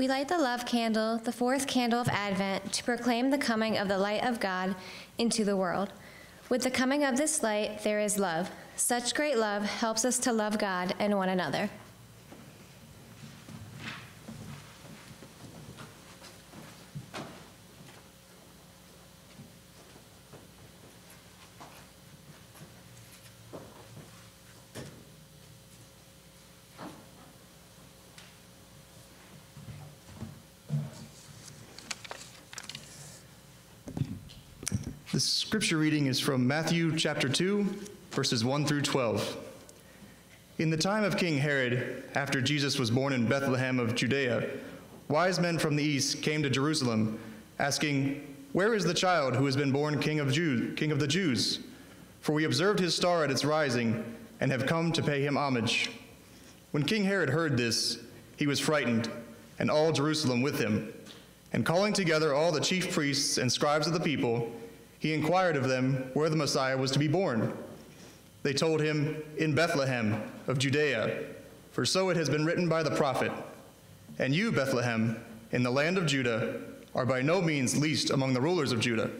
We light the love candle, the fourth candle of Advent, to proclaim the coming of the light of God into the world. With the coming of this light, there is love. Such great love helps us to love God and one another. The scripture reading is from Matthew chapter 2, verses 1 through 12. In the time of King Herod, after Jesus was born in Bethlehem of Judea, wise men from the east came to Jerusalem, asking, Where is the child who has been born king of, Jew- king of the Jews? For we observed his star at its rising and have come to pay him homage. When King Herod heard this, he was frightened, and all Jerusalem with him. And calling together all the chief priests and scribes of the people, he inquired of them where the Messiah was to be born. They told him, In Bethlehem of Judea, for so it has been written by the prophet. And you, Bethlehem, in the land of Judah, are by no means least among the rulers of Judah,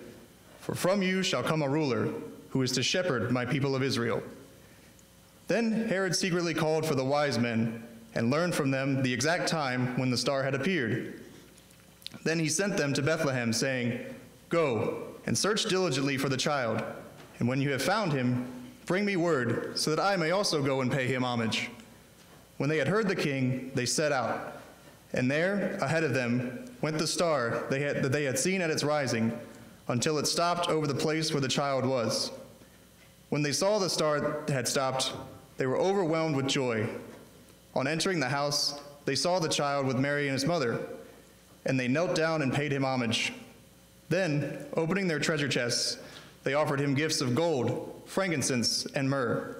for from you shall come a ruler who is to shepherd my people of Israel. Then Herod secretly called for the wise men and learned from them the exact time when the star had appeared. Then he sent them to Bethlehem, saying, Go and search diligently for the child, and when you have found him, bring me word, so that I may also go and pay him homage. When they had heard the king, they set out, and there, ahead of them, went the star they had, that they had seen at its rising, until it stopped over the place where the child was. When they saw the star had stopped, they were overwhelmed with joy. On entering the house, they saw the child with Mary and his mother, and they knelt down and paid him homage. Then, opening their treasure chests, they offered him gifts of gold, frankincense, and myrrh.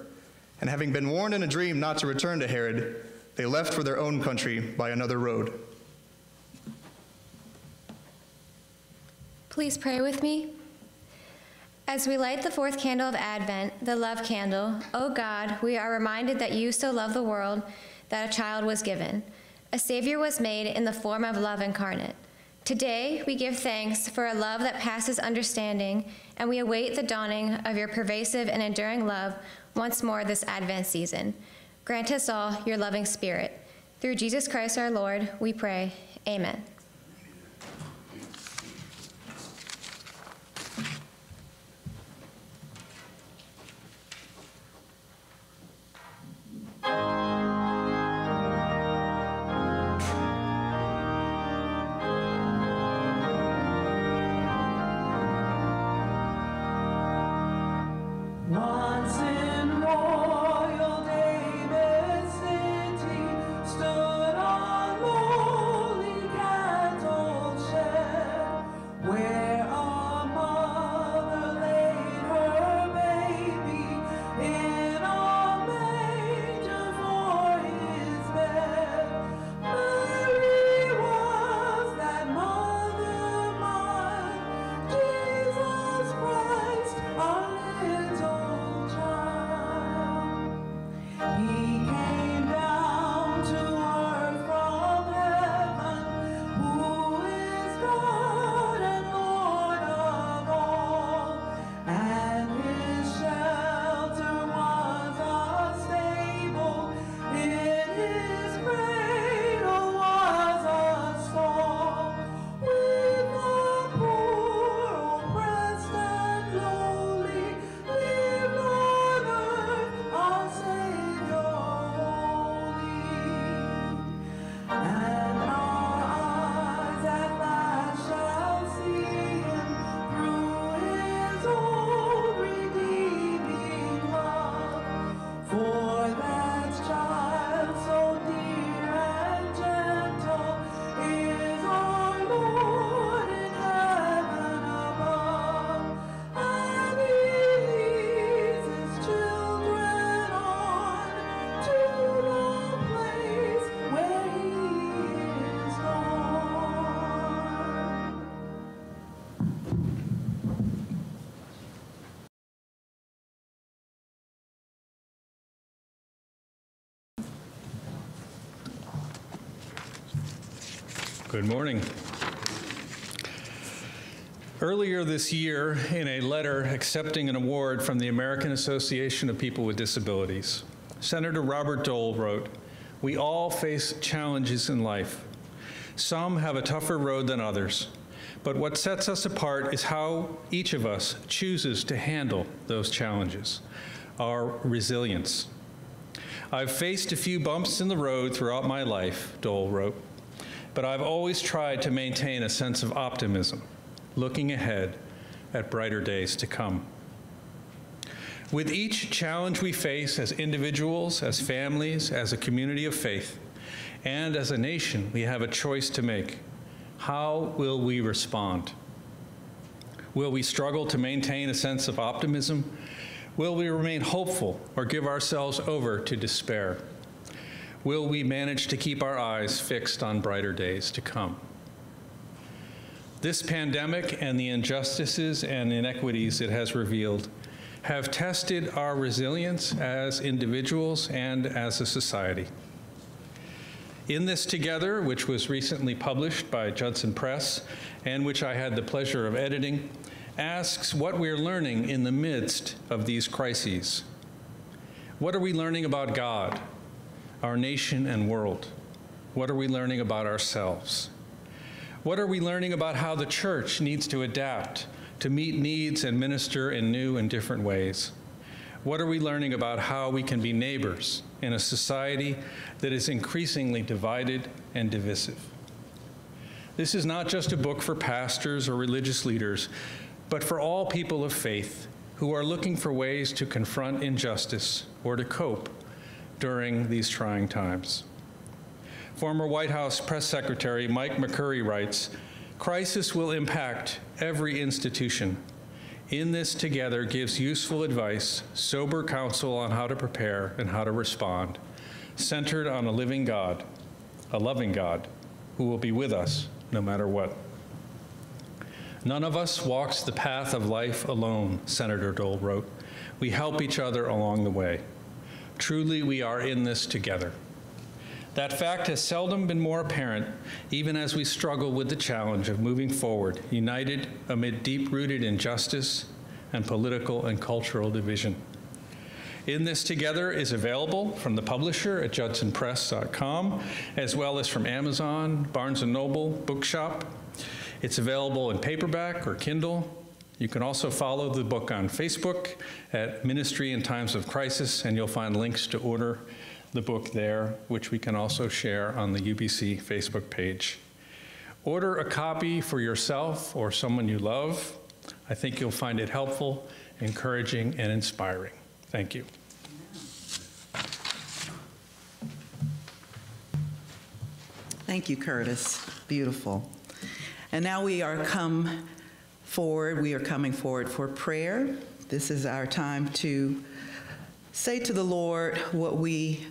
And having been warned in a dream not to return to Herod, they left for their own country by another road. Please pray with me. As we light the fourth candle of Advent, the love candle, O God, we are reminded that you so love the world that a child was given. A Savior was made in the form of love incarnate. Today, we give thanks for a love that passes understanding, and we await the dawning of your pervasive and enduring love once more this Advent season. Grant us all your loving spirit. Through Jesus Christ our Lord, we pray. Amen. Once Good morning. Earlier this year, in a letter accepting an award from the American Association of People with Disabilities, Senator Robert Dole wrote, We all face challenges in life. Some have a tougher road than others, but what sets us apart is how each of us chooses to handle those challenges, our resilience. I've faced a few bumps in the road throughout my life, Dole wrote, but I've always tried to maintain a sense of optimism, looking ahead at brighter days to come. With each challenge we face as individuals, as families, as a community of faith, and as a nation, we have a choice to make. How will we respond? Will we struggle to maintain a sense of optimism? Will we remain hopeful or give ourselves over to despair? Will we manage to keep our eyes fixed on brighter days to come? This pandemic and the injustices and inequities it has revealed have tested our resilience as individuals and as a society. In This Together, which was recently published by Judson Press and which I had the pleasure of editing, asks what we're learning in the midst of these crises. What are we learning about God, our nation and world? What are we learning about ourselves? What are we learning about how the church needs to adapt to meet needs and minister in new and different ways? What are we learning about how we can be neighbors in a society that is increasingly divided and divisive? This is not just a book for pastors or religious leaders, but for all people of faith who are looking for ways to confront injustice or to cope during these trying times. Former White House Press Secretary Mike McCurry writes Crisis will impact every institution. In this together gives useful advice, sober counsel on how to prepare and how to respond, centered on a living God, a loving God, who will be with us no matter what. None of us walks the path of life alone, Senator Dole wrote. We help each other along the way. Truly, we are in this together. That fact has seldom been more apparent, even as we struggle with the challenge of moving forward, united amid deep rooted injustice and political and cultural division. In This Together is available from the publisher at judsonpress.com, as well as from Amazon, Barnes & Noble, Bookshop. It's available in paperback or Kindle. You can also follow the book on Facebook at Ministry in Times of Crisis, and you'll find links to order the book there, which we can also share on the UBC Facebook page. Order a copy for yourself or someone you love. I think you'll find it helpful, encouraging, and inspiring. Thank you. Thank you, Curtis. Beautiful. And now we are come forward, we are coming forward for prayer. This is our time to say to the Lord what we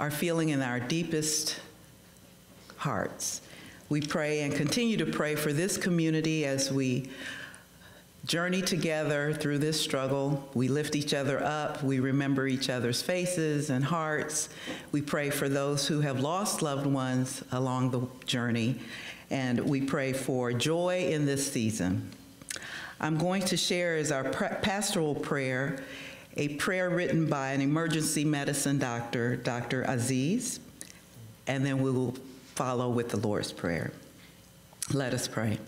are feeling in our deepest hearts. We pray and continue to pray for this community as we journey together through this struggle. We lift each other up. We remember each other's faces and hearts. We pray for those who have lost loved ones along the journey. And we pray for joy in this season. I'm going to share as our pastoral prayer a prayer written by an emergency medicine doctor, Dr. Aziz, and then we will follow with the Lord's Prayer. Let us pray.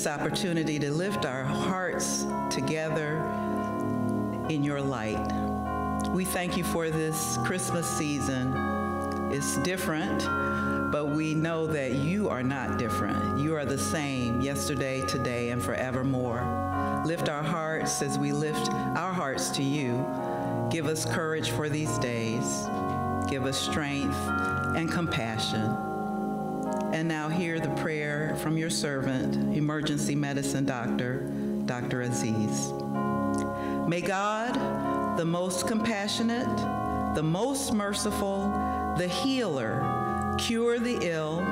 This opportunity to lift our hearts together in your light. We thank you for this Christmas season. It's different, but we know that you are not different. You are the same yesterday, today, and forevermore. Lift our hearts as we lift our hearts to you. Give us courage for these days. Give us strength and compassion. And now hear the prayer from your servant, emergency medicine doctor, Dr. Aziz. May God, the most compassionate, the most merciful, the healer, cure the ill,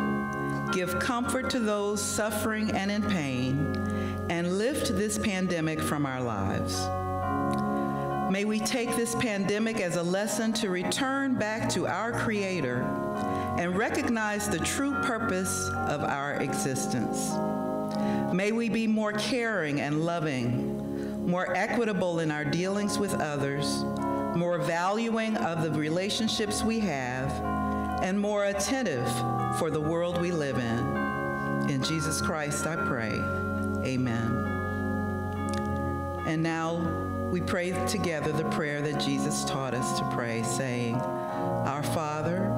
give comfort to those suffering and in pain, and lift this pandemic from our lives. May we take this pandemic as a lesson to return back to our Creator and recognize the true purpose of our existence. May we be more caring and loving, more equitable in our dealings with others, more valuing of the relationships we have, and more attentive for the world we live in. In Jesus Christ I pray. Amen. And now we pray together the prayer that Jesus taught us to pray, saying, Our Father,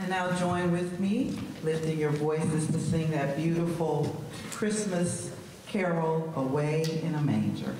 And now join with me, lifting your voices to sing that beautiful Christmas carol, Away in a Manger.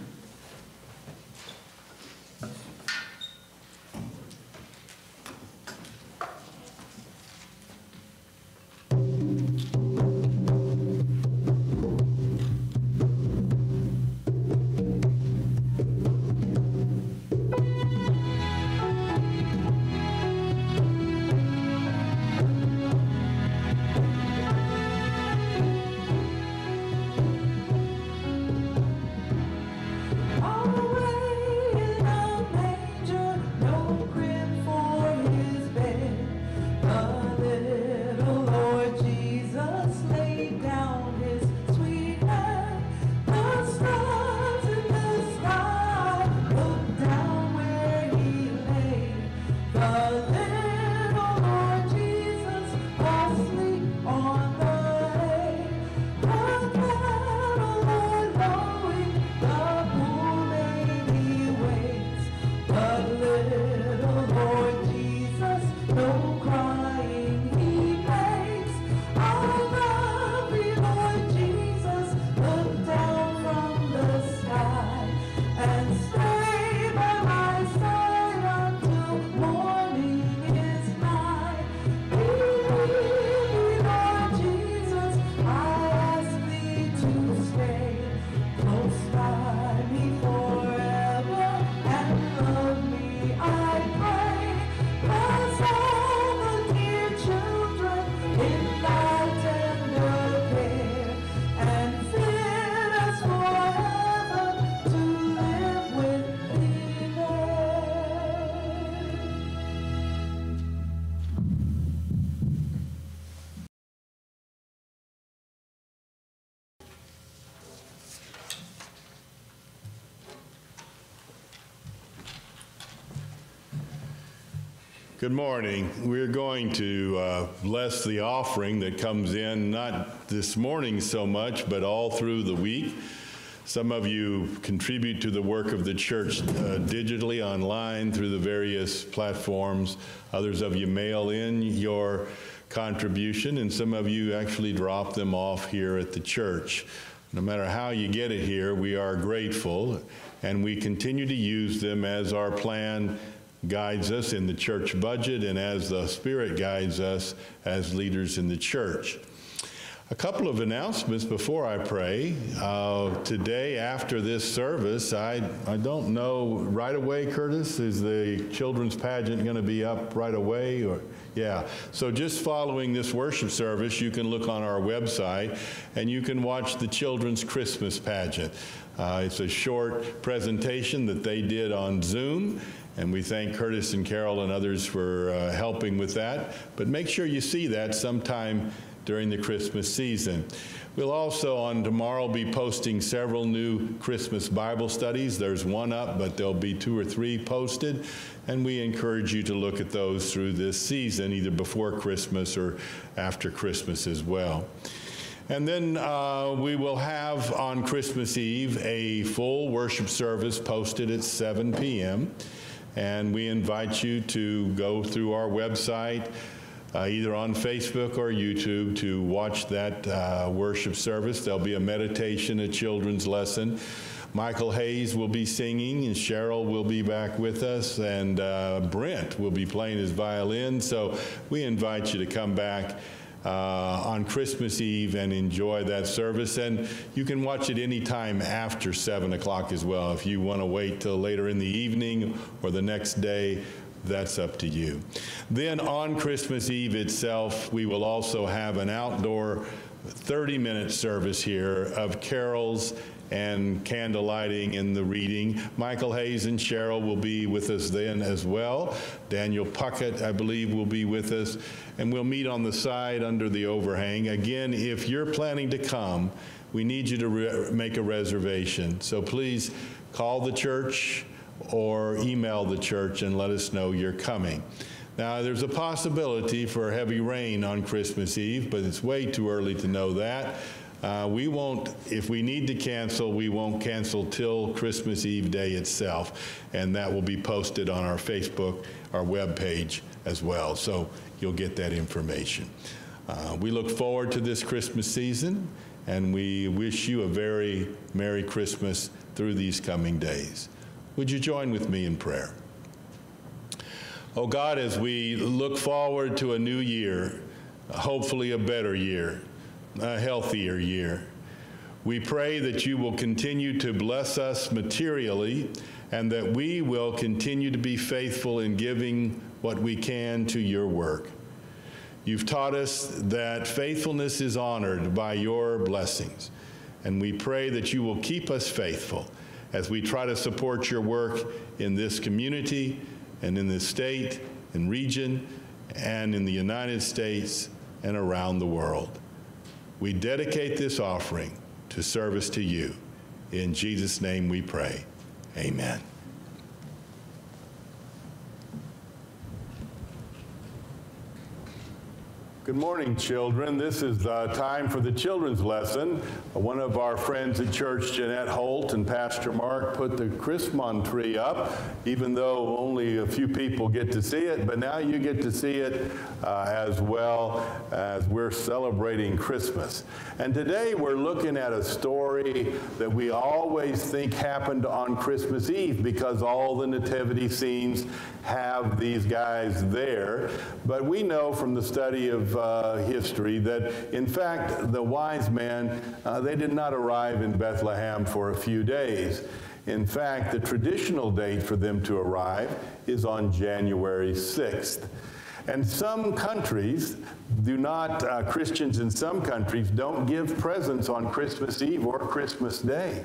Good morning. We're going to uh, bless the offering that comes in, not this morning so much, but all through the week. Some of you contribute to the work of the church uh, digitally, online, through the various platforms. Others of you mail in your contribution, and some of you actually drop them off here at the church. No matter how you get it here, we are grateful, and we continue to use them as our plan guides us in the church budget and as the Spirit guides us as leaders in the church. A couple of announcements before I pray. Uh, today, after this service, I, I don't know right away, Curtis, is the children's pageant going to be up right away? or Yeah. So just following this worship service, you can look on our website and you can watch the children's Christmas pageant. Uh, it's a short presentation that they did on Zoom, and we thank Curtis and Carol and others for uh, helping with that. But make sure you see that sometime during the Christmas season. We'll also on tomorrow be posting several new Christmas Bible studies. There's one up, but there'll be two or three posted, and we encourage you to look at those through this season, either before Christmas or after Christmas as well. And then uh, we will have on Christmas Eve a full worship service posted at 7 p.m. And we invite you to go through our website, uh, either on Facebook or YouTube, to watch that uh, worship service. There'll be a meditation, a children's lesson. Michael Hayes will be singing, and Cheryl will be back with us, and uh, Brent will be playing his violin. So we invite you to come back uh, on Christmas Eve and enjoy that service. And you can watch it anytime after 7 o'clock as well. If you want to wait till later in the evening or the next day, that's up to you. Then on Christmas Eve itself, we will also have an outdoor 30 minute service here of carols and candle lighting and the reading. Michael Hayes and Cheryl will be with us then as well. Daniel Puckett, I believe, will be with us. And we'll meet on the side under the overhang. Again, if you're planning to come, we need you to make a reservation. So please call the church or email the church and let us know you're coming. Now, there's a possibility for heavy rain on Christmas Eve, but it's way too early to know that. Uh, we won't, if we need to cancel, we won't cancel till Christmas Eve day itself, and that will be posted on our Facebook, our web page as well. So you'll get that information. Uh, we look forward to this Christmas season, and we wish you a very Merry Christmas through these coming days. Would you join with me in prayer? Oh God, as we look forward to a new year, hopefully a better year, a healthier year, we pray that you will continue to bless us materially and that we will continue to be faithful in giving what we can to your work. You've taught us that faithfulness is honored by your blessings, and we pray that you will keep us faithful as we try to support your work in this community and in this state and region and in the United States and around the world. We dedicate this offering to service to you. In Jesus' name we pray. Amen. Good morning, children. This is uh, time for the children's lesson. One of our friends at church, Jeanette Holt and Pastor Mark, put the Christmas tree up, even though only a few people get to see it, but now you get to see it uh, as well as we're celebrating Christmas. And today we're looking at a story that we always think happened on Christmas Eve because all the nativity scenes have these guys there. But we know from the study of uh, history that, in fact, the wise men, uh, they did not arrive in Bethlehem for a few days. In fact, the traditional date for them to arrive is on January 6th. And some countries do not, uh, Christians in some countries don't give presents on Christmas Eve or Christmas Day.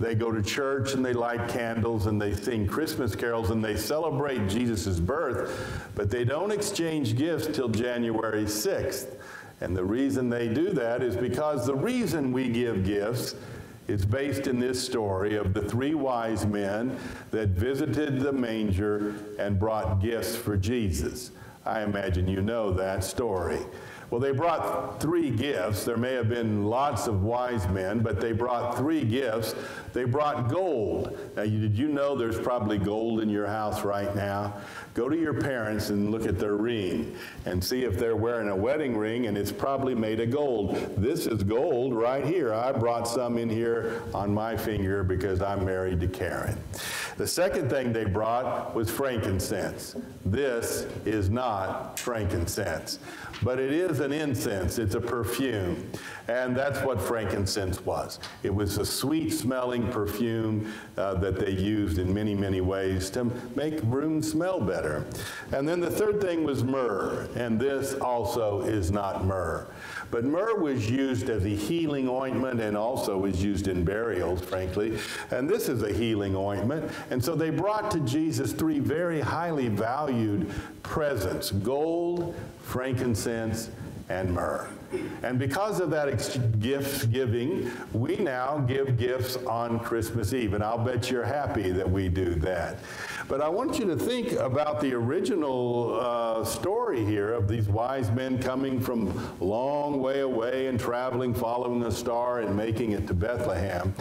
They go to church and they light candles and they sing Christmas carols and they celebrate Jesus' birth, but they don't exchange gifts till January 6th. And the reason they do that is because the reason we give gifts is based in this story of the three wise men that visited the manger and brought gifts for Jesus. I imagine you know that story. Well, they brought three gifts. There may have been lots of wise men, but they brought three gifts. They brought gold. Now, did you know there's probably gold in your house right now? Go to your parents and look at their ring and see if they're wearing a wedding ring and it's probably made of gold. This is gold right here. I brought some in here on my finger because I'm married to Karen. The second thing they brought was frankincense. This is not frankincense, but it is an incense, it's a perfume. And that's what frankincense was. It was a sweet smelling perfume uh, that they used in many, many ways to make rooms smell better. And then the third thing was myrrh, and this also is not myrrh. But myrrh was used as a healing ointment and also was used in burials, frankly. And this is a healing ointment. And so they brought to Jesus three very highly valued presents gold, frankincense, and myrrh. And because of that gift giving, we now give gifts on Christmas Eve. And I'll bet you're happy that we do that. But I want you to think about the original uh, story here of these wise men coming from a long way away and traveling, following the star, and making it to Bethlehem.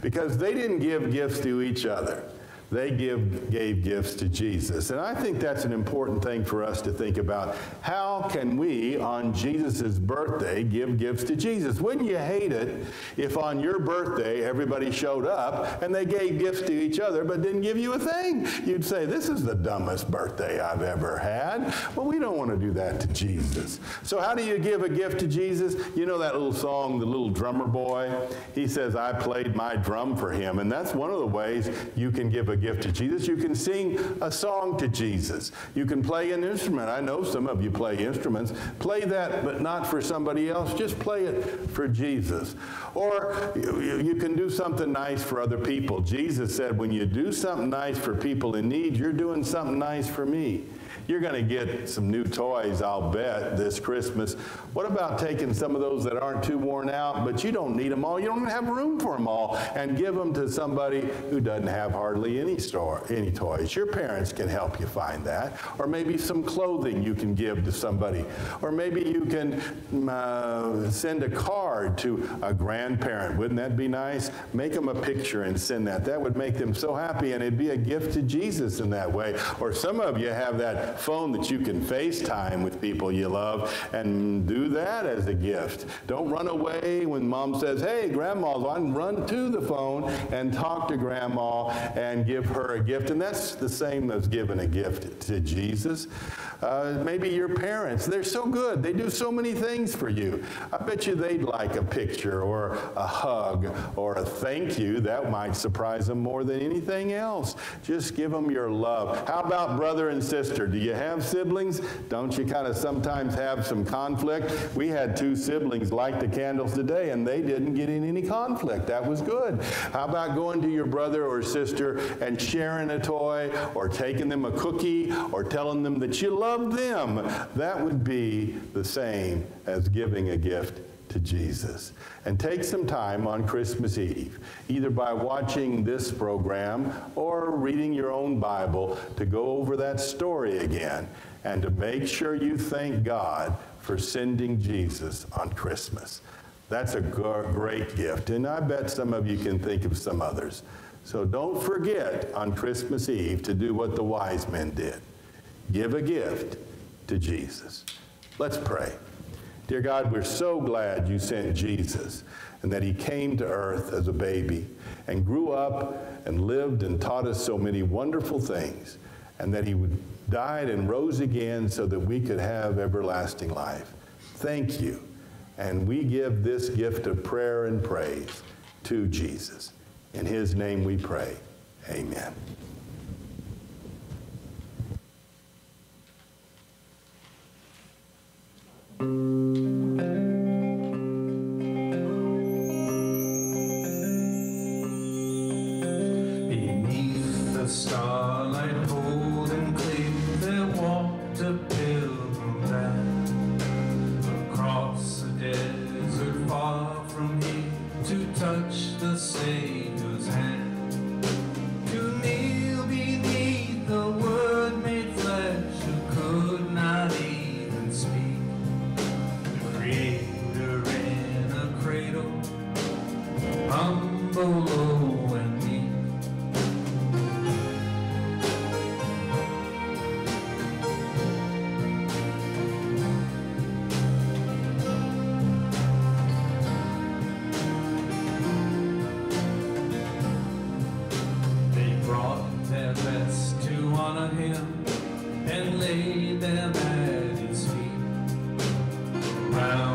Because they didn't give gifts to each other they give, gave gifts to Jesus. And I think that's an important thing for us to think about. How can we, on Jesus' birthday, give gifts to Jesus? Wouldn't you hate it if on your birthday everybody showed up and they gave gifts to each other but didn't give you a thing? You'd say, This is the dumbest birthday I've ever had. Well, we don't want to do that to Jesus. So, how do you give a gift to Jesus? You know that little song, The Little Drummer Boy? He says, I played my drum for him. And that's one of the ways you can give a gift to Jesus. You can sing a song to Jesus. You can play an instrument. I know some of you play instruments. Play that, but not for somebody else. Just play it for Jesus. Or you, you can do something nice for other people. Jesus said, when you do something nice for people in need, you're doing something nice for me. You're going to get some new toys, I'll bet, this Christmas. What about taking some of those that aren't too worn out, but you don't need them all? You don't have room for them all, and give them to somebody who doesn't have hardly any store, any toys. Your parents can help you find that, or maybe some clothing you can give to somebody, or maybe you can uh, send a card to a grandparent. Wouldn't that be nice? Make them a picture and send that. That would make them so happy, and it'd be a gift to Jesus in that way. Or some of you have that phone that you can FaceTime with people you love and do that as a gift. Don't run away when mom says, hey, grandma's on, run to the phone and talk to grandma and give her a gift. And that's the same as giving a gift to Jesus. Uh, maybe your parents, they're so good. They do so many things for you. I bet you they'd like a picture or a hug or a thank you. That might surprise them more than anything else. Just give them your love. How about brother and sister? Do you have siblings? Don't you kind of sometimes have some conflict? We had two siblings light the candles today and they didn't get in any conflict. That was good. How about going to your brother or sister and sharing a toy or taking them a cookie or telling them that you love them? That would be the same as giving a gift to Jesus. And take some time on Christmas Eve, either by watching this program or reading your own Bible, to go over that story again and to make sure you thank God for sending Jesus on Christmas. That's a great gift. And I bet some of you can think of some others. So don't forget on Christmas Eve to do what the wise men did give a gift to Jesus. Let's pray. Dear God, we're so glad you sent Jesus and that he came to earth as a baby and grew up and lived and taught us so many wonderful things and that he died and rose again so that we could have everlasting life. Thank you. And we give this gift of prayer and praise to Jesus. In his name we pray. Amen. Round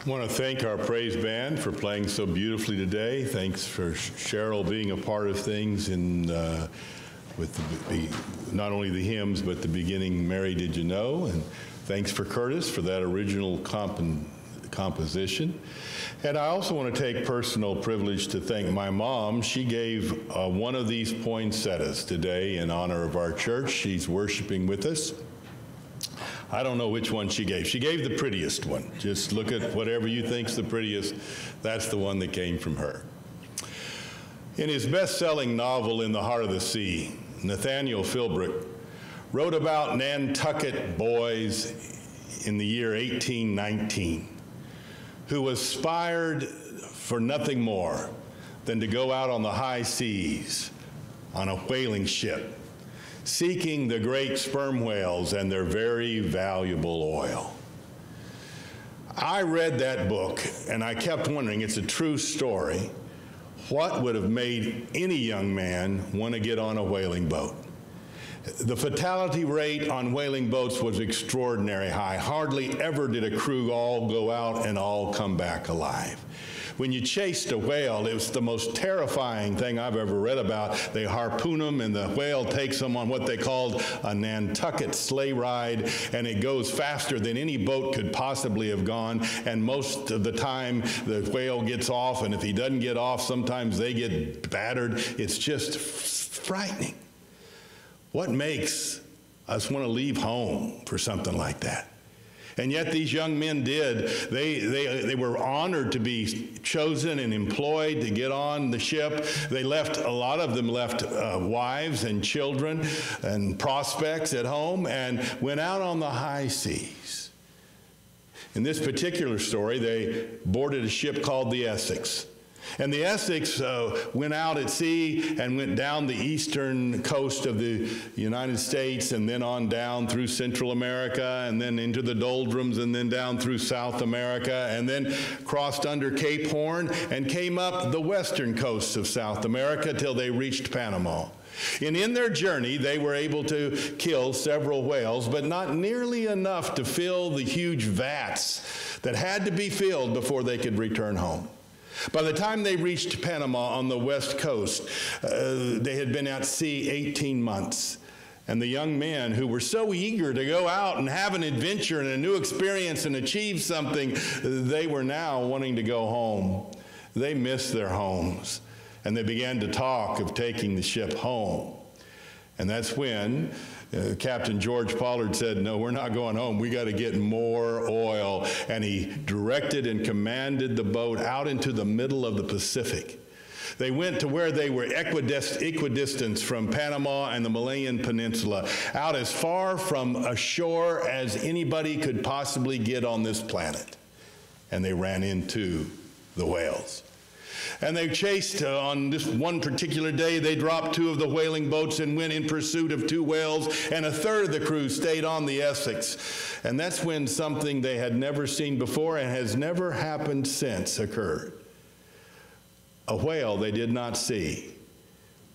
I want to thank our praise band for playing so beautifully today. Thanks for Cheryl being a part of things in uh, with the, not only the hymns but the beginning "Mary, Did You Know?" and thanks for Curtis for that original comp- composition. And I also want to take personal privilege to thank my mom. She gave uh, one of these poinsettias today in honor of our church. She's worshiping with us. I don't know which one she gave. She gave the prettiest one. Just look at whatever you think's the prettiest. That's the one that came from her. In his best-selling novel In the Heart of the Sea, Nathaniel Philbrick wrote about Nantucket boys in the year 1819 who aspired for nothing more than to go out on the high seas on a whaling ship seeking the great sperm whales and their very valuable oil. I read that book and I kept wondering it's a true story. What would have made any young man want to get on a whaling boat? The fatality rate on whaling boats was extraordinary high. Hardly ever did a crew all go out and all come back alive. When you chased a whale, it was the most terrifying thing I've ever read about. They harpoon them, and the whale takes them on what they called a Nantucket sleigh ride, and it goes faster than any boat could possibly have gone. And most of the time, the whale gets off, and if he doesn't get off, sometimes they get battered. It's just frightening. What makes us want to leave home for something like that? And yet these young men did. They, they, they were honored to be chosen and employed to get on the ship. They left, a lot of them left uh, wives and children and prospects at home and went out on the high seas. In this particular story, they boarded a ship called the Essex. And the Essex uh, went out at sea and went down the eastern coast of the United States and then on down through Central America and then into the doldrums and then down through South America and then crossed under Cape Horn and came up the western coast of South America till they reached Panama. And in their journey, they were able to kill several whales, but not nearly enough to fill the huge vats that had to be filled before they could return home. By the time they reached Panama on the west coast, uh, they had been at sea 18 months. And the young men who were so eager to go out and have an adventure and a new experience and achieve something, they were now wanting to go home. They missed their homes. And they began to talk of taking the ship home. And that's when uh, Captain George Pollard said, No, we're not going home. We got to get more oil. And he directed and commanded the boat out into the middle of the Pacific. They went to where they were equidist- equidistant from Panama and the Malayan Peninsula, out as far from ashore as anybody could possibly get on this planet. And they ran into the whales. And they chased uh, on this one particular day. They dropped two of the whaling boats and went in pursuit of two whales, and a third of the crew stayed on the Essex. And that's when something they had never seen before and has never happened since occurred. A whale they did not see,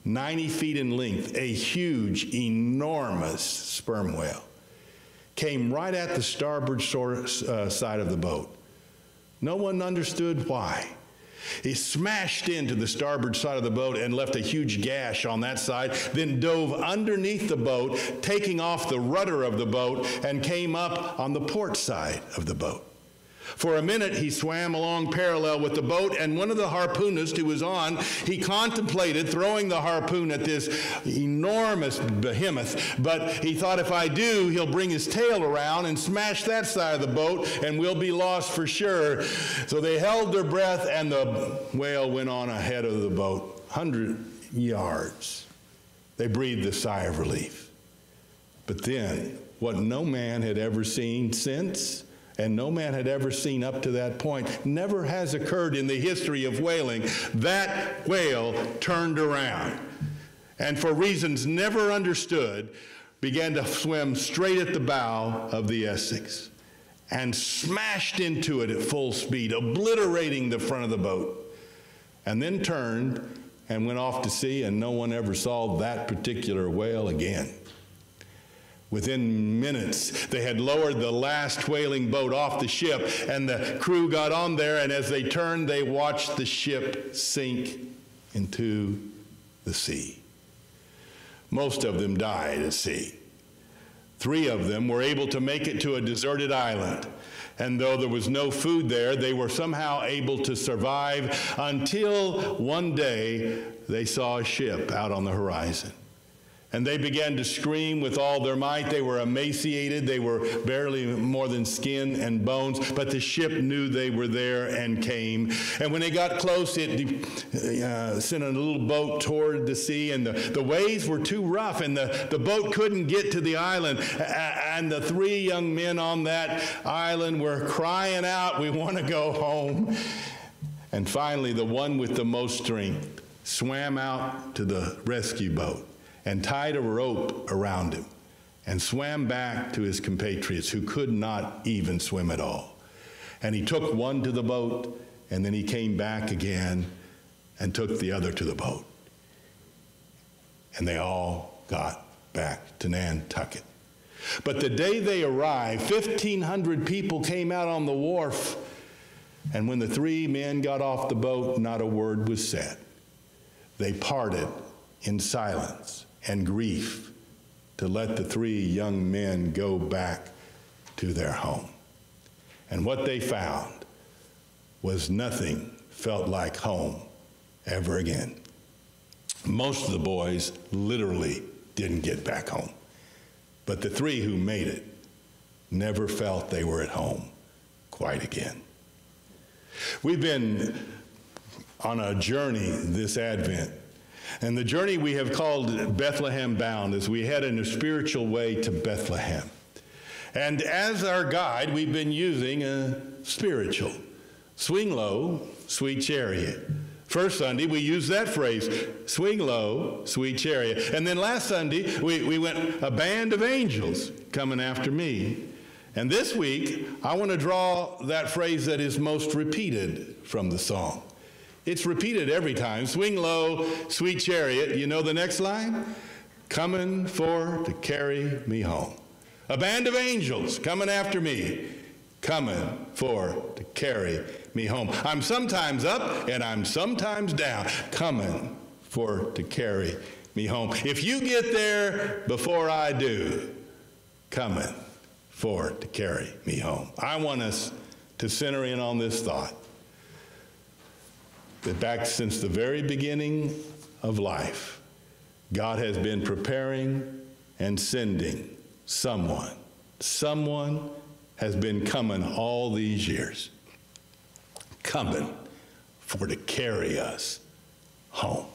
90 feet in length, a huge, enormous sperm whale, came right at the starboard uh, side of the boat. No one understood why. He smashed into the starboard side of the boat and left a huge gash on that side, then dove underneath the boat, taking off the rudder of the boat, and came up on the port side of the boat. For a minute, he swam along parallel with the boat, and one of the harpoonists who was on, he contemplated throwing the harpoon at this enormous behemoth, but he thought if I do, he'll bring his tail around and smash that side of the boat, and we'll be lost for sure. So they held their breath, and the whale went on ahead of the boat, 100 yards. They breathed a sigh of relief. But then, what no man had ever seen since, and no man had ever seen up to that point, never has occurred in the history of whaling. That whale turned around and, for reasons never understood, began to swim straight at the bow of the Essex and smashed into it at full speed, obliterating the front of the boat, and then turned and went off to sea, and no one ever saw that particular whale again. Within minutes, they had lowered the last whaling boat off the ship, and the crew got on there, and as they turned, they watched the ship sink into the sea. Most of them died at sea. Three of them were able to make it to a deserted island. And though there was no food there, they were somehow able to survive until one day they saw a ship out on the horizon. And they began to scream with all their might. They were emaciated. They were barely more than skin and bones. But the ship knew they were there and came. And when they got close, it uh, sent a little boat toward the sea. And the, the waves were too rough, and the, the boat couldn't get to the island. And the three young men on that island were crying out, We want to go home. And finally, the one with the most strength swam out to the rescue boat and tied a rope around him and swam back to his compatriots who could not even swim at all. And he took one to the boat, and then he came back again and took the other to the boat. And they all got back to Nantucket. But the day they arrived, 1,500 people came out on the wharf. And when the three men got off the boat, not a word was said. They parted in silence and grief to let the three young men go back to their home. And what they found was nothing felt like home ever again. Most of the boys literally didn't get back home. But the three who made it never felt they were at home quite again. We've been on a journey this Advent and the journey we have called Bethlehem Bound as we head in a spiritual way to Bethlehem. And as our guide, we've been using a spiritual. Swing low, sweet chariot. First Sunday, we used that phrase, swing low, sweet chariot. And then last Sunday, we, we went, a band of angels coming after me. And this week, I want to draw that phrase that is most repeated from the song. It's repeated every time. Swing low, sweet chariot. You know the next line? Coming for to carry me home. A band of angels coming after me, coming for to carry me home. I'm sometimes up and I'm sometimes down, coming for to carry me home. If you get there before I do, coming for to carry me home. I want us to center in on this thought that back since the very beginning of life, God has been preparing and sending someone. Someone has been coming all these years, coming for to carry us home.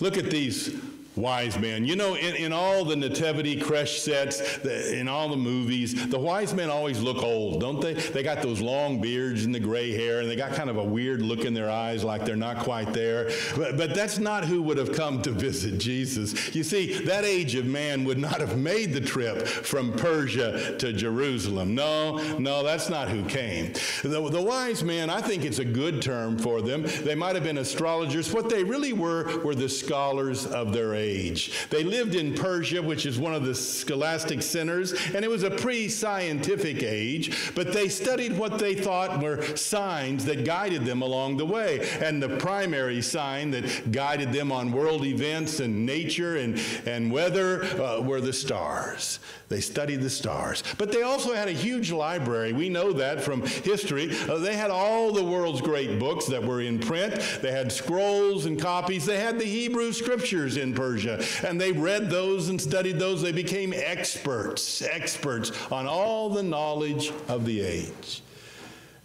Look at these wise men. You know, in, in all the nativity creche sets, the, in all the movies, the wise men always look old, don't they? They got those long beards and the gray hair, and they got kind of a weird look in their eyes like they're not quite there. But, but that's not who would have come to visit Jesus. You see, that age of man would not have made the trip from Persia to Jerusalem. No, no, that's not who came. The, the wise men, I think it's a good term for them. They might have been astrologers. What they really were were the scholars of their age age. They lived in Persia, which is one of the scholastic centers, and it was a pre scientific age, but they studied what they thought were signs that guided them along the way. And the primary sign that guided them on world events and nature and, and weather uh, were the stars. They studied the stars. But they also had a huge library. We know that from history. Uh, they had all the world's great books that were in print. They had scrolls and copies. They had the Hebrew scriptures in Persia. And they read those and studied those. They became experts, experts on all the knowledge of the age.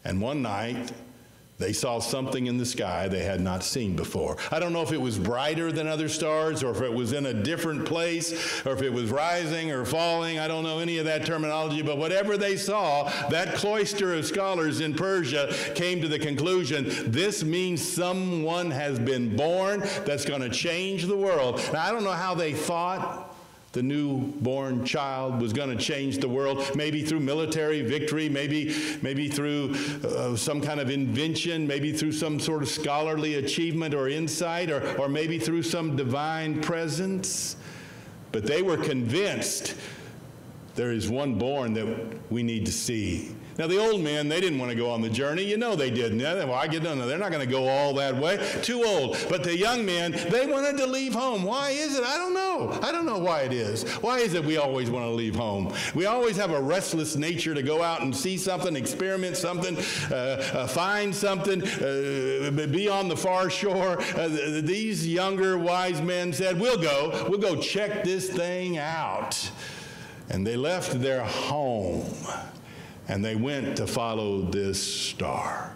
And one night, they saw something in the sky they had not seen before. I don't know if it was brighter than other stars or if it was in a different place or if it was rising or falling. I don't know any of that terminology, but whatever they saw, that cloister of scholars in Persia came to the conclusion this means someone has been born that's going to change the world. Now, I don't know how they thought the newborn child was going to change the world, maybe through military victory, maybe, maybe through uh, some kind of invention, maybe through some sort of scholarly achievement or insight, or, or maybe through some divine presence. But they were convinced there is one born that we need to see. Now, the old men, they didn't want to go on the journey. You know they didn't. Well, I get done. They're not going to go all that way. Too old. But the young men, they wanted to leave home. Why is it? I don't know. I don't know why it is. Why is it we always want to leave home? We always have a restless nature to go out and see something, experiment something, uh, uh, find something, uh, be on the far shore. Uh, these younger wise men said, We'll go. We'll go check this thing out. And they left their home and they went to follow this star.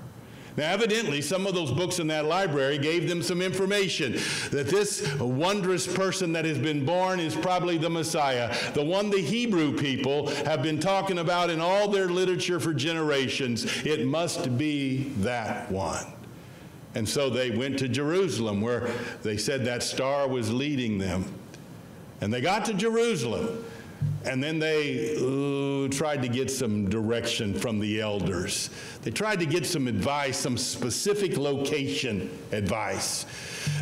Now, evidently, some of those books in that library gave them some information that this wondrous person that has been born is probably the Messiah, the one the Hebrew people have been talking about in all their literature for generations. It must be that one. And so they went to Jerusalem, where they said that star was leading them. And they got to Jerusalem. And then they uh, tried to get some direction from the elders. They tried to get some advice, some specific location advice.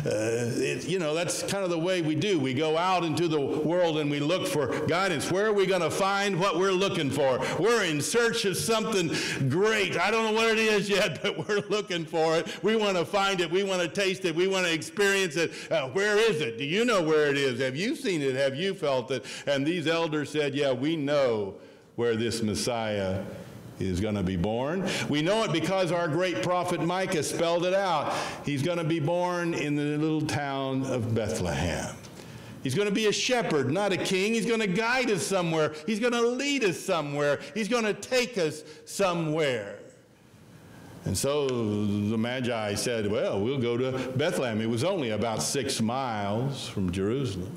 Uh, it, you know, that's kind of the way we do. We go out into the world and we look for guidance. Where are we going to find what we're looking for? We're in search of something great. I don't know what it is yet, but we're looking for it. We want to find it. We want to taste it. We want to experience it. Uh, where is it? Do you know where it is? Have you seen it? Have you felt it? And these elders said, Yeah, we know where this Messiah is going to be born. We know it because our great prophet Micah spelled it out. He's going to be born in the little town of Bethlehem. He's going to be a shepherd, not a king. He's going to guide us somewhere. He's going to lead us somewhere. He's going to take us somewhere. And so the Magi said, Well, we'll go to Bethlehem. It was only about six miles from Jerusalem.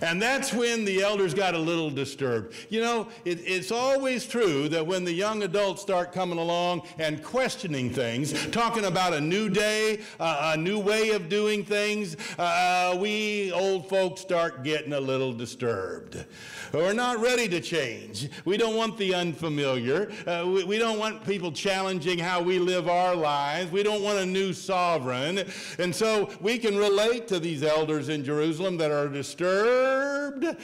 And that's when the elders got a little disturbed. You know, it, it's always true that when the young adults start coming along and questioning things, talking about a new day, uh, a new way of doing things, uh, we old folks start getting a little disturbed. We're not ready to change. We don't want the unfamiliar. Uh, we, we don't want people challenging how we live our lives. We don't want a new sovereign. And so we can relate to these elders in Jerusalem that are disturbed.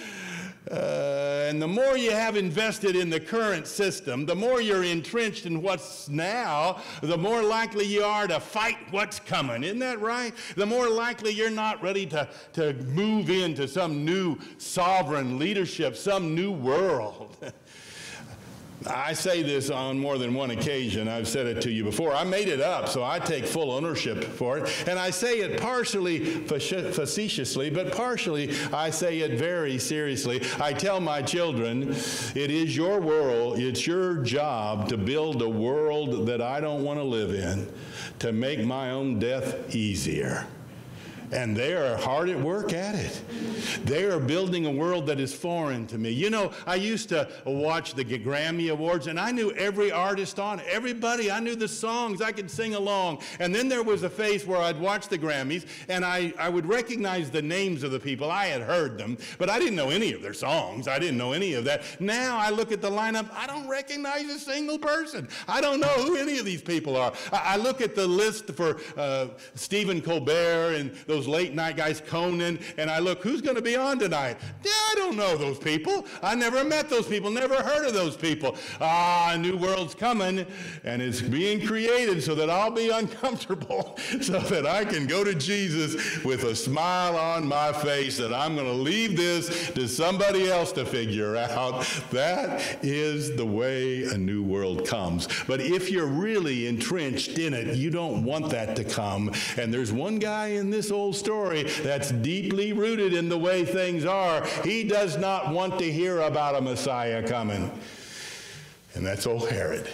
Uh, and the more you have invested in the current system, the more you're entrenched in what's now, the more likely you are to fight what's coming. Isn't that right? The more likely you're not ready to, to move into some new sovereign leadership, some new world. I say this on more than one occasion. I've said it to you before. I made it up, so I take full ownership for it. And I say it partially facetiously, but partially I say it very seriously. I tell my children, it is your world, it's your job to build a world that I don't want to live in, to make my own death easier. And they are hard at work at it. They are building a world that is foreign to me. You know, I used to watch the Grammy Awards, and I knew every artist on it, everybody. I knew the songs, I could sing along. And then there was a phase where I'd watch the Grammys, and I, I would recognize the names of the people. I had heard them, but I didn't know any of their songs. I didn't know any of that. Now I look at the lineup, I don't recognize a single person. I don't know who any of these people are. I, I look at the list for uh, Stephen Colbert and those late night guys, Conan, and I look, who's going to be on tonight? Yeah, I don't know those people. I never met those people, never heard of those people. Ah, a new world's coming, and it's being created so that I'll be uncomfortable, so that I can go to Jesus with a smile on my face that I'm going to leave this to somebody else to figure out. That is the way a new world comes. But if you're really entrenched in it, you don't want that to come. And there's one guy in this old story that's deeply rooted in the way things are. He does not want to hear about a Messiah coming. And that's old Herod.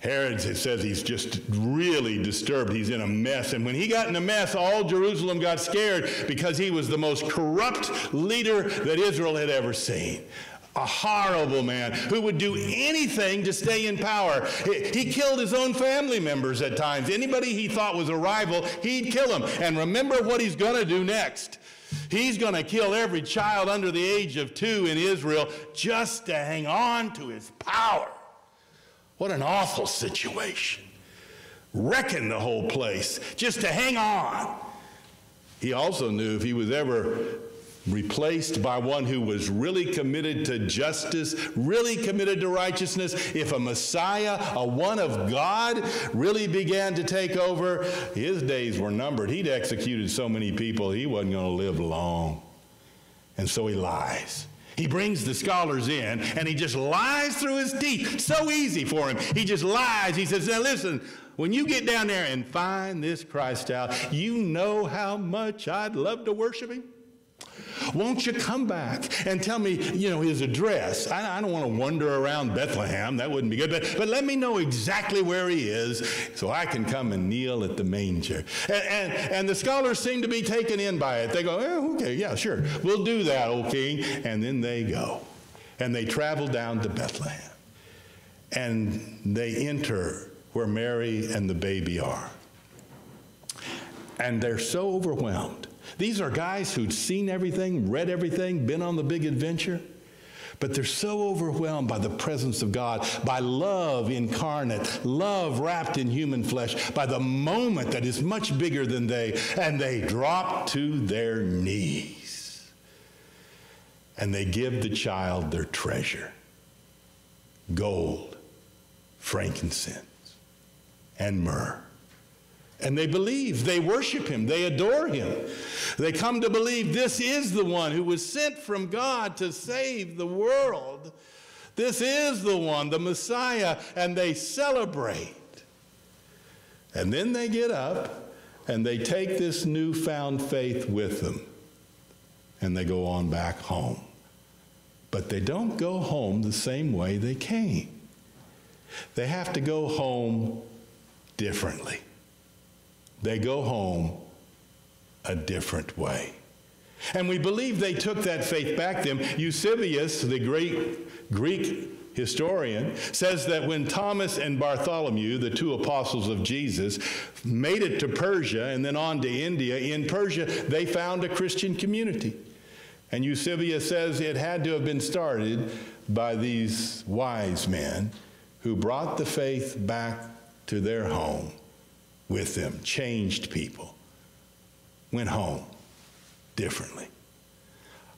Herod says he's just really disturbed. He's in a mess. And when he got in a mess, all Jerusalem got scared because he was the most corrupt leader that Israel had ever seen. A horrible man who would do anything to stay in power. He, killed his own family members at times. Anybody he thought was a rival, he'd kill him. And remember what he's going to do next. He's going to kill every child under the age of two in Israel just to hang on to his power. What an awful situation. Wrecking the whole place just to hang on. He also knew if he was ever replaced by one who was really committed to justice, really committed to righteousness, if a Messiah, a one of God, really began to take over, his days were numbered. He'd executed so many people, he wasn't going to live long. And so he lies. He brings the scholars in and he just lies through his teeth. So easy for him. He just lies. He says, Now listen, when you get down there and find this Christ out, you know how much I'd love to worship him. Won't you come back and tell me, you know, his address? I, I don't want to wander around Bethlehem. That wouldn't be good. But, but let me know exactly where he is so I can come and kneel at the manger. And, and, and the scholars seem to be taken in by it. They go, oh, okay, yeah, sure. We'll do that, O king. And then they go. And they travel down to Bethlehem. And they enter where Mary and the baby are. And they're so overwhelmed these are guys who'd seen everything, read everything, been on the big adventure, but they're so overwhelmed by the presence of God, by love incarnate, love wrapped in human flesh, by the moment that is much bigger than they, and they drop to their knees. And they give the child their treasure gold, frankincense, and myrrh. And they believe, they worship him, they adore him. They come to believe this is the one who was sent from God to save the world. This is the one, the Messiah, and they celebrate. And then they get up and they take this newfound faith with them and they go on back home. But they don't go home the same way they came. They have to go home differently. They go home a different way. And we believe they took that faith back them. Eusebius, the great Greek historian, says that when Thomas and Bartholomew, the two apostles of Jesus, made it to Persia and then on to India, in Persia they found a Christian community. And Eusebius says it had to have been started by these wise men who brought the faith back to their home with them, changed people, went home differently.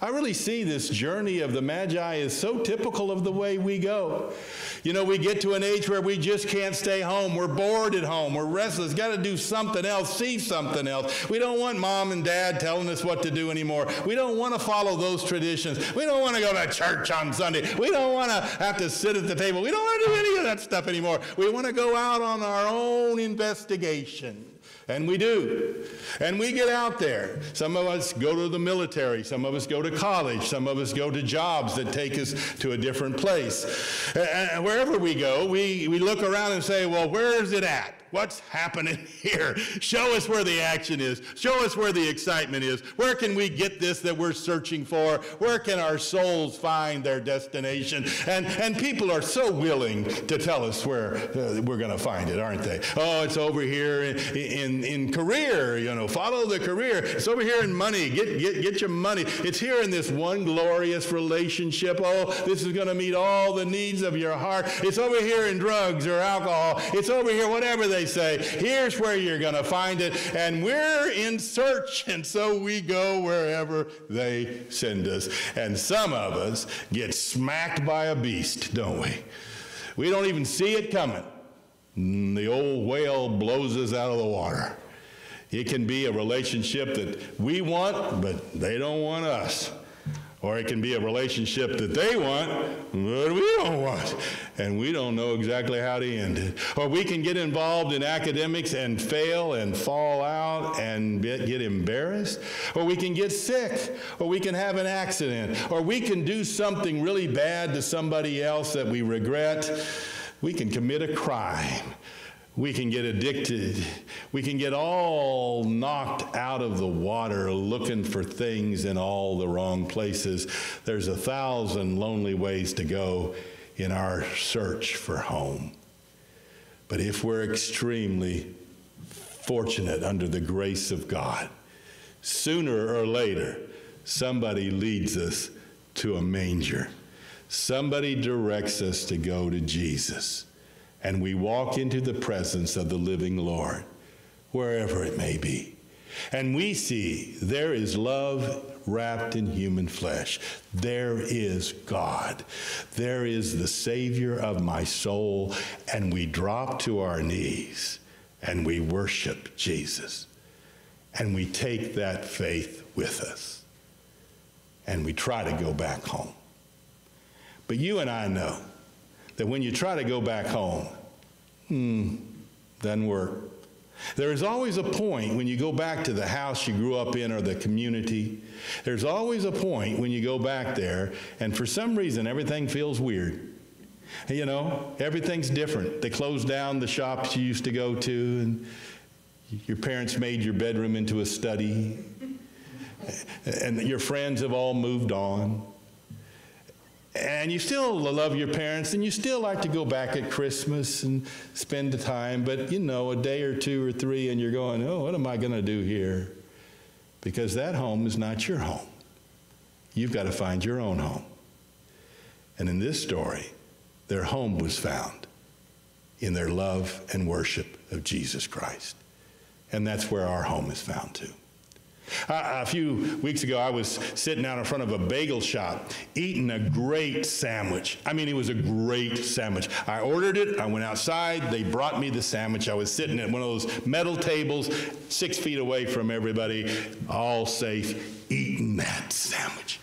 I really see this journey of the Magi as so typical of the way we go. You know, we get to an age where we just can't stay home. We're bored at home. We're restless. Got to do something else, see something else. We don't want mom and dad telling us what to do anymore. We don't want to follow those traditions. We don't want to go to church on Sunday. We don't want to have to sit at the table. We don't want to do any of that stuff anymore. We want to go out on our own investigation. And we do. And we get out there. Some of us go to the military. Some of us go to college. Some of us go to jobs that take us to a different place. And wherever we go, we, we look around and say, well, where is it at? What's happening here? Show us where the action is. Show us where the excitement is. Where can we get this that we're searching for? Where can our souls find their destination? And, and people are so willing to tell us where uh, we're going to find it, aren't they? Oh, it's over here in, in, in career, you know, follow the career. It's over here in money. Get, get, get your money. It's here in this one glorious relationship. Oh, this is going to meet all the needs of your heart. It's over here in drugs or alcohol. It's over here, whatever they say. Here's where you're going to find it. And we're in search. And so we go wherever they send us. And some of us get smacked by a beast, don't we? We don't even see it coming. Mm, The old whale blows us out of the water. It can be a relationship that we want, but they don't want us. Or it can be a relationship that they want, but we don't want. And we don't know exactly how to end it. Or we can get involved in academics and fail and fall out and get embarrassed. Or we can get sick. Or we can have an accident. Or we can do something really bad to somebody else that we regret. We can commit a crime. We can get addicted. We can get all knocked out of the water looking for things in all the wrong places. There's a thousand lonely ways to go in our search for home. But if we're extremely fortunate under the grace of God, sooner or later, somebody leads us to a manger. Somebody directs us to go to Jesus and we walk into the presence of the living Lord, wherever it may be. And we see there is love wrapped in human flesh. There is God. There is the Savior of my soul. And we drop to our knees and we worship Jesus. And we take that faith with us. And we try to go back home. But you and I know that when you try to go back home, hmm, doesn't work. There is always a point when you go back to the house you grew up in or the community. There's always a point when you go back there, and for some reason, everything feels weird. You know, everything's different. They closed down the shops you used to go to, and your parents made your bedroom into a study, and your friends have all moved on and you still love your parents and you still like to go back at Christmas and spend the time, but you know, a day or two or three, and you're going, oh, what am I going to do here? Because that home is not your home. You've got to find your own home. And in this story, their home was found in their love and worship of Jesus Christ. And that's where our home is found too. Uh, a few weeks ago, I was sitting out in front of a bagel shop eating a great sandwich. I mean, it was a great sandwich. I ordered it, I went outside, they brought me the sandwich. I was sitting at one of those metal tables, six feet away from everybody, all safe, eating that sandwich.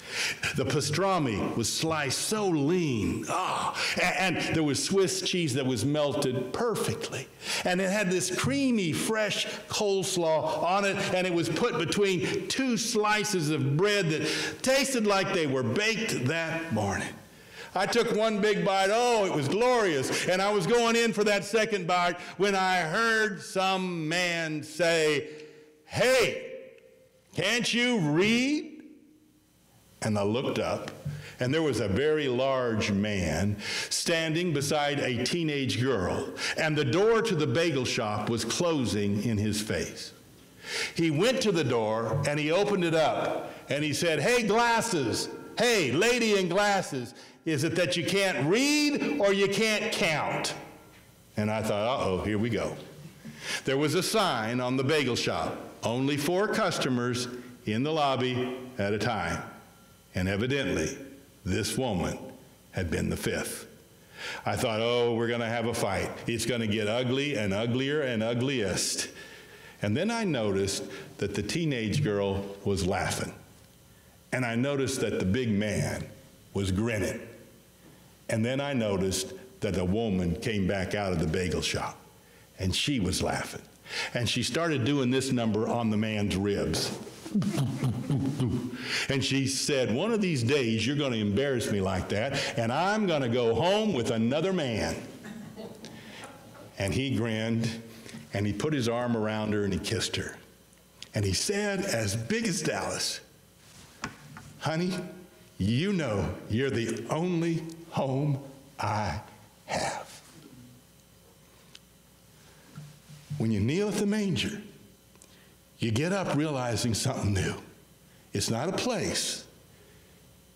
The pastrami was sliced so lean. Ah, and, and there was Swiss cheese that was melted perfectly. And it had this creamy, fresh coleslaw on it, and it was put between two slices of bread that tasted like they were baked that morning. I took one big bite. Oh, it was glorious. And I was going in for that second bite when I heard some man say, Hey, can't you read? And I looked up, and there was a very large man standing beside a teenage girl, and the door to the bagel shop was closing in his face. He went to the door and he opened it up and he said, Hey, glasses, hey, lady in glasses, is it that you can't read or you can't count? And I thought, uh oh, here we go. There was a sign on the bagel shop only four customers in the lobby at a time. And evidently, this woman had been the fifth. I thought, oh, we're going to have a fight. It's going to get ugly and uglier and ugliest. And then I noticed that the teenage girl was laughing. And I noticed that the big man was grinning. And then I noticed that a woman came back out of the bagel shop and she was laughing. And she started doing this number on the man's ribs. And she said, One of these days you're going to embarrass me like that, and I'm going to go home with another man. And he grinned And he put his arm around her and he kissed her. And he said, as big as Dallas, Honey, you know you're the only home I have. When you kneel at the manger, you get up realizing something new. It's not a place,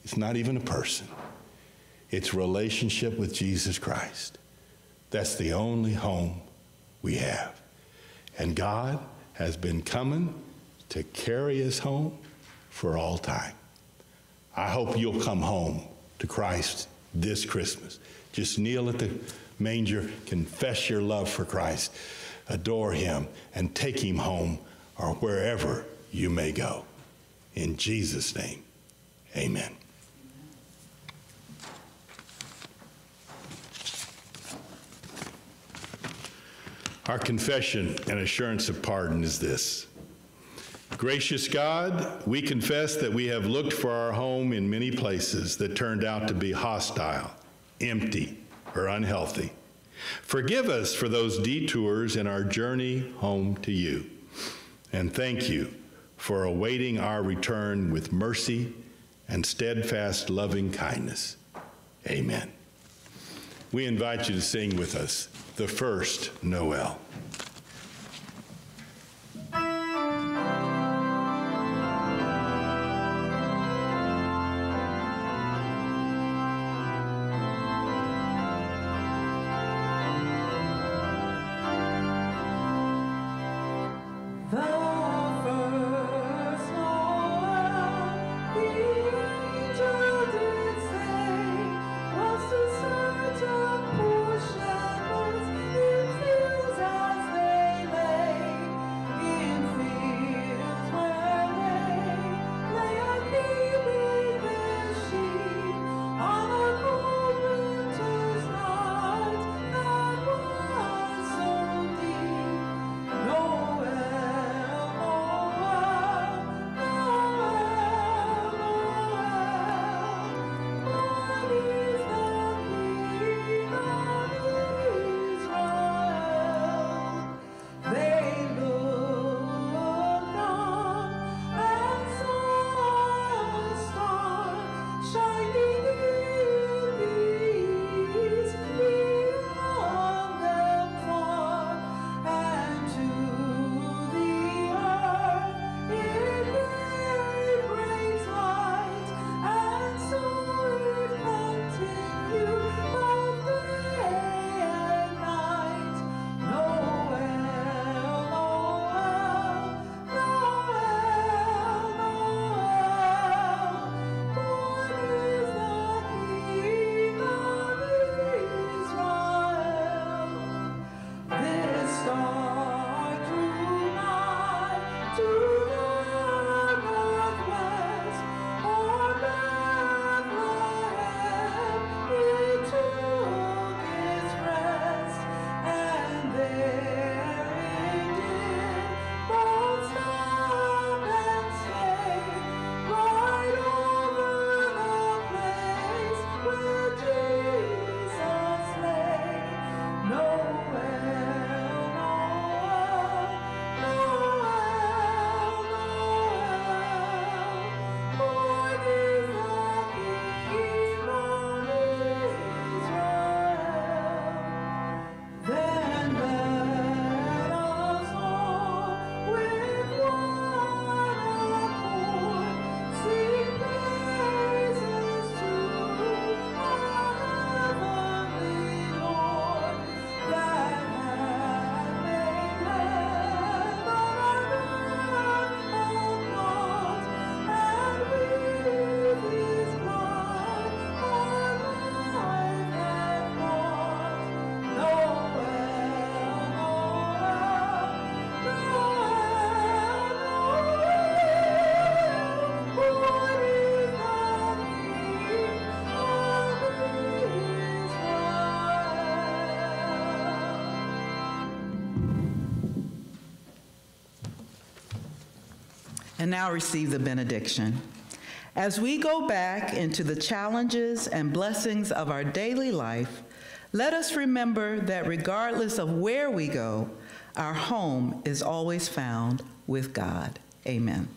it's not even a person, it's relationship with Jesus Christ. That's the only home we have. And God has been coming to carry us home for all time. I hope you'll come home to Christ this Christmas. Just kneel at the manger, confess your love for Christ, adore him, and take him home or wherever you may go. In Jesus' name, amen. Our confession and assurance of pardon is this. Gracious God, we confess that we have looked for our home in many places that turned out to be hostile, empty, or unhealthy. Forgive us for those detours in our journey home to you. And thank you for awaiting our return with mercy and steadfast loving kindness. Amen. We invite you to sing with us the first Noel. And now receive the benediction. As we go back into the challenges and blessings of our daily life, let us remember that regardless of where we go, Our home is always found with God. Amen.